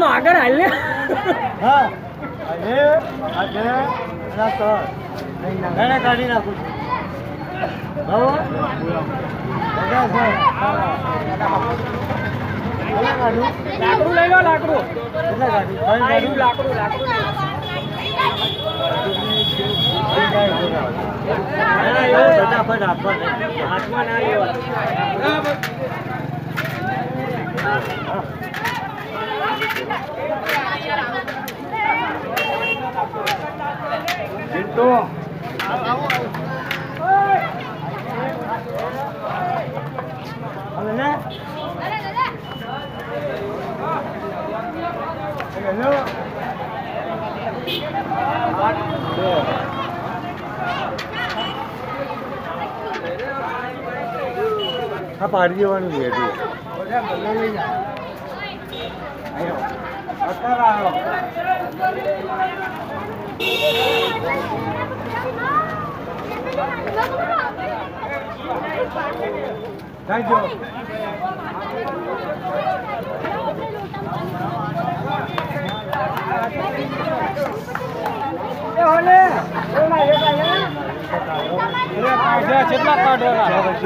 આમ આગળ હાલને હા અને આજે એના તો એને કાઢી નાખું છું. લાકડું લઈ લો. હાથમાં ના. જીતો અને હેલો હા પાડી દેવાનું છે. Thank you. એ હોલે ઓલા એકા એ કેટલા કાઢવાના બહુ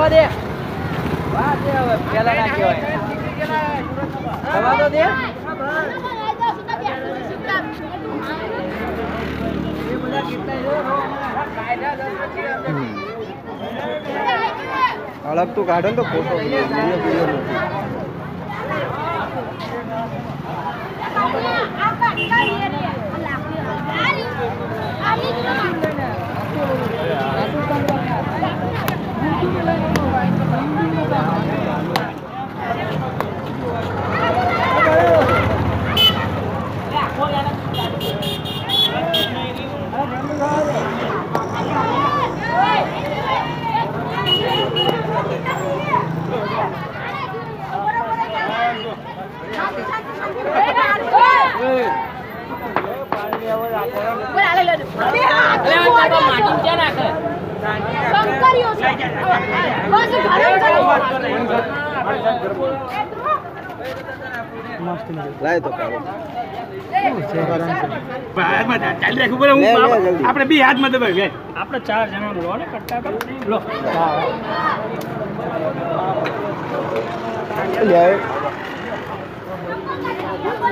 થવા દે. વાહ દે હવે પેલા ના કહેવાય. થવા તો દે. અલગ તું કાઢો ને તો ફોટો લાય તો કાઢો આપણે બી હાથમાં દબાવી આપણે ચાર જણા લો ને કટ્ટા લો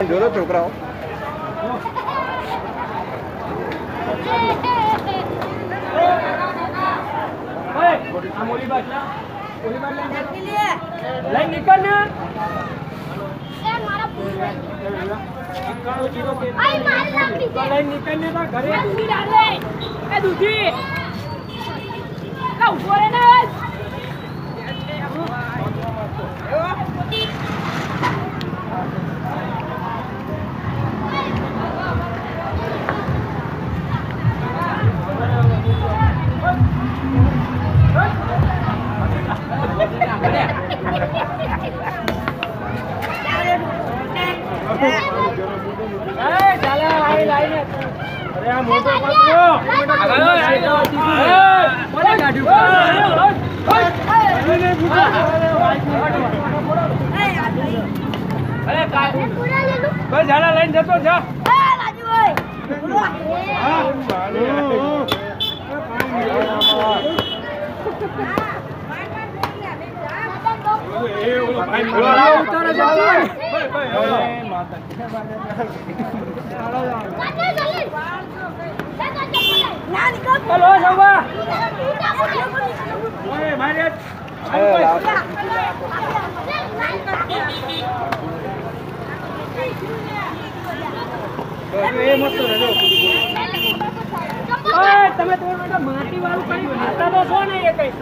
જોરો છોકરાઓ. લાઈન ઘરે. દૂધી. ઊભો રે ને ઝાલા લઈને જતો જા ઉતારે છે હલો સવા ઓય મારે તમે તો માટી વાળું કરી ખાતા તો છો ને એ કઈ.